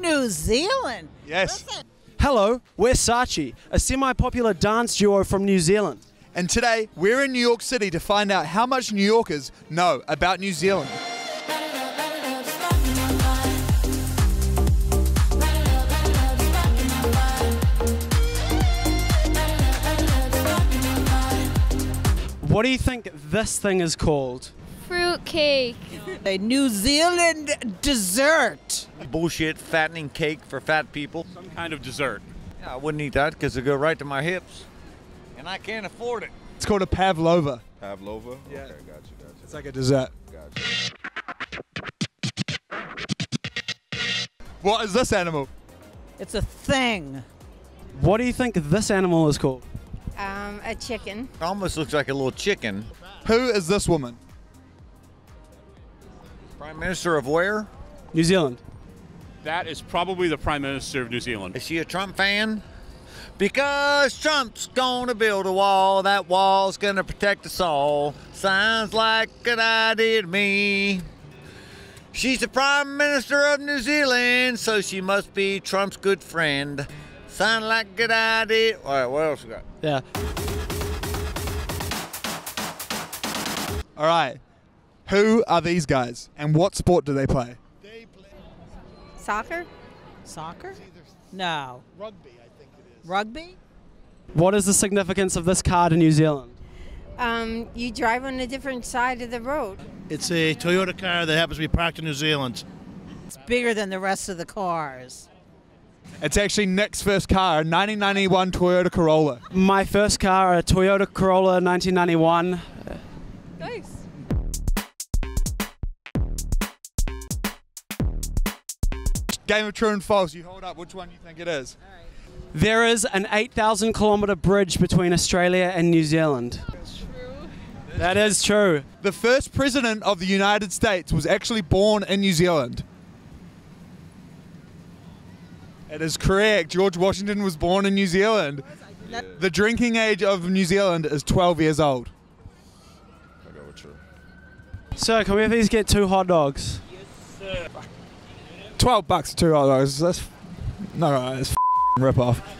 New Zealand. Yes. Hello, we're Sachi, a semi popular dance duo from New Zealand. And today we're in New York City to find out how much New Yorkers know about New Zealand. What do you think this thing is called? Fruit cake. A New Zealand dessert. Bullshit fattening cake for fat people. Some kind of dessert. Yeah, I wouldn't eat that because it go right to my hips, and I can't afford it. It's called a pavlova. Pavlova? Yeah. Okay, gotcha, gotcha. It's like a dessert. Gotcha. What is this animal? It's a thing. What do you think this animal is called? Um, a chicken. It almost looks like a little chicken. Who is this woman? Prime Minister of where? New Zealand. That is probably the Prime Minister of New Zealand. Is she a Trump fan? Because Trump's gonna build a wall, that wall's gonna protect us all. Sounds like an idea to me. She's the Prime Minister of New Zealand, so she must be Trump's good friend. Sound like a good idea. All right, what else we got? Yeah. All right. Who are these guys and what sport do they play? Soccer? Soccer? No. Rugby, I think it is. Rugby? What is the significance of this card in New Zealand? Um, you drive on a different side of the road. It's a Toyota car that happens to be parked in New Zealand. It's bigger than the rest of the cars. It's actually Nick's first car, a 1991 Toyota Corolla. My first car, a Toyota Corolla 1991. Game of true and false. You hold up. Which one do you think it is? There is an 8,000 kilometre bridge between Australia and New Zealand. That is true. The first president of the United States was actually born in New Zealand. It is correct. George Washington was born in New Zealand. The drinking age of New Zealand is 12 years old. I go with true. So, can we please get two hot dogs? 12 bucks for two hot dogs. That's no, that's rip off.